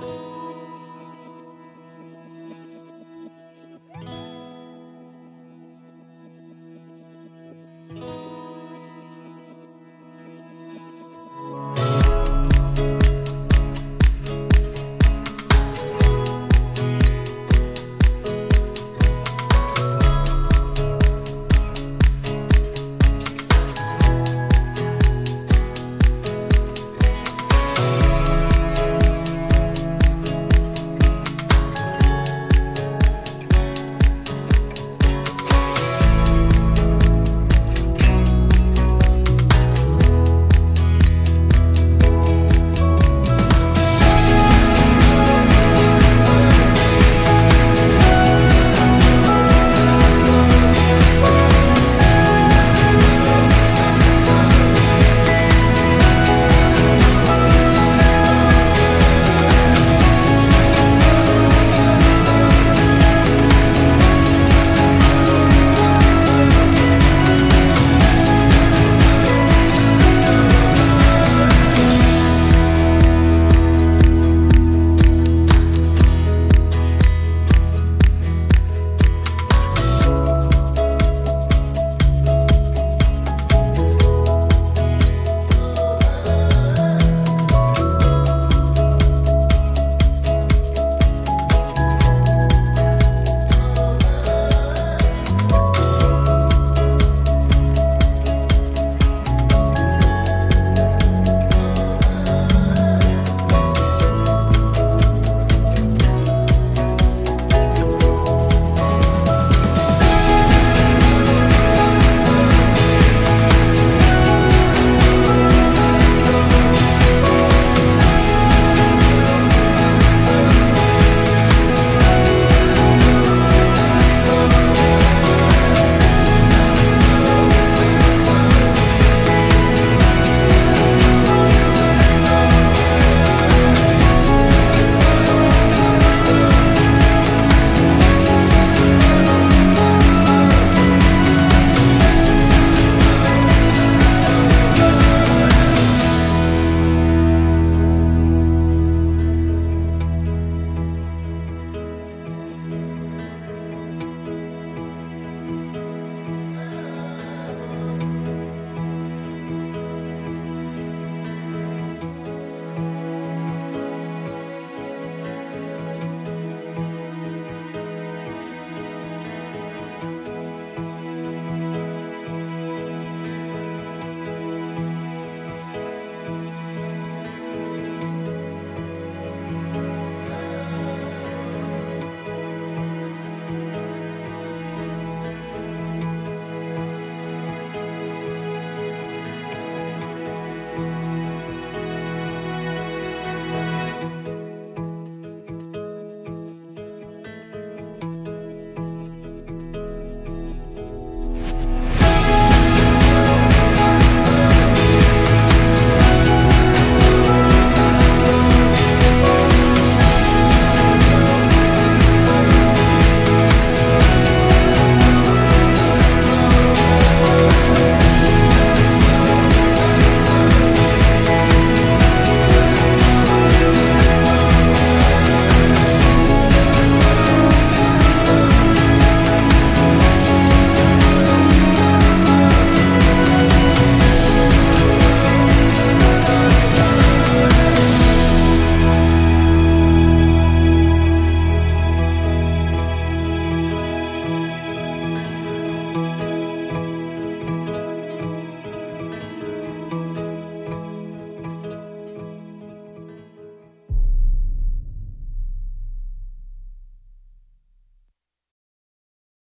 Bye.